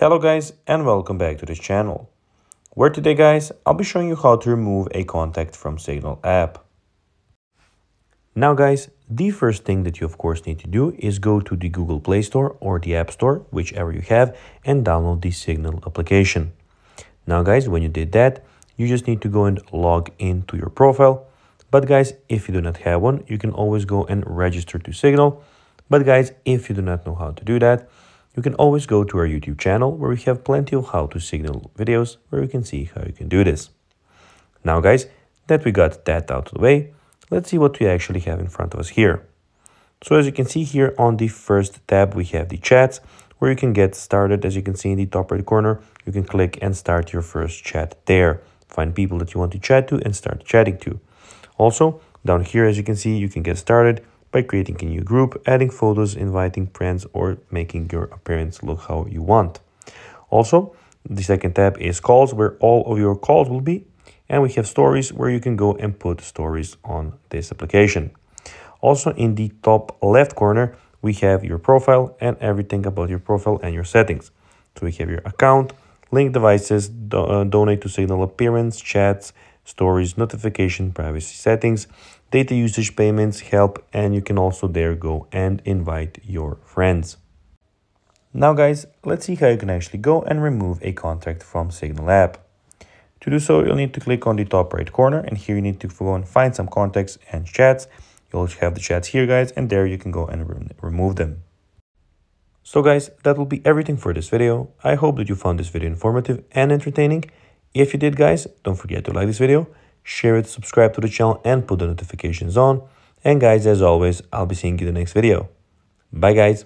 Hello guys and welcome back to this channel. Where today guys, I'll be showing you how to remove a contact from Signal app. Now guys, the first thing that you of course need to do is go to the Google Play Store or the App Store, whichever you have, and download the Signal application. Now guys, when you did that, you just need to go and log into your profile. But guys, if you do not have one, you can always go and register to Signal. But guys, if you do not know how to do that, you can always go to our YouTube channel where we have plenty of how to signal videos where you can see how you can do this. Now guys, that we got that out of the way, let's see what we actually have in front of us here. So as you can see here on the first tab, we have the chats where you can get started. As you can see in the top right corner, you can click and start your first chat there. Find people that you want to chat to and start chatting to. Also, down here, as you can see, you can get started by creating a new group, adding photos, inviting friends, or making your appearance look how you want. Also, the second tab is calls, where all of your calls will be. And we have stories, where you can go and put stories on this application. Also, in the top left corner, we have your profile and everything about your profile and your settings. So we have your account, link devices, do uh, donate to signal appearance, chats, stories, notification, privacy settings, data usage payments, help, and you can also there go and invite your friends. Now guys, let's see how you can actually go and remove a contact from Signal app. To do so, you'll need to click on the top right corner and here you need to go and find some contacts and chats. You'll have the chats here guys and there you can go and re remove them. So guys, that will be everything for this video. I hope that you found this video informative and entertaining. If you did guys, don't forget to like this video, share it, subscribe to the channel and put the notifications on. And guys, as always, I'll be seeing you in the next video. Bye guys.